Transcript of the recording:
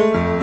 Música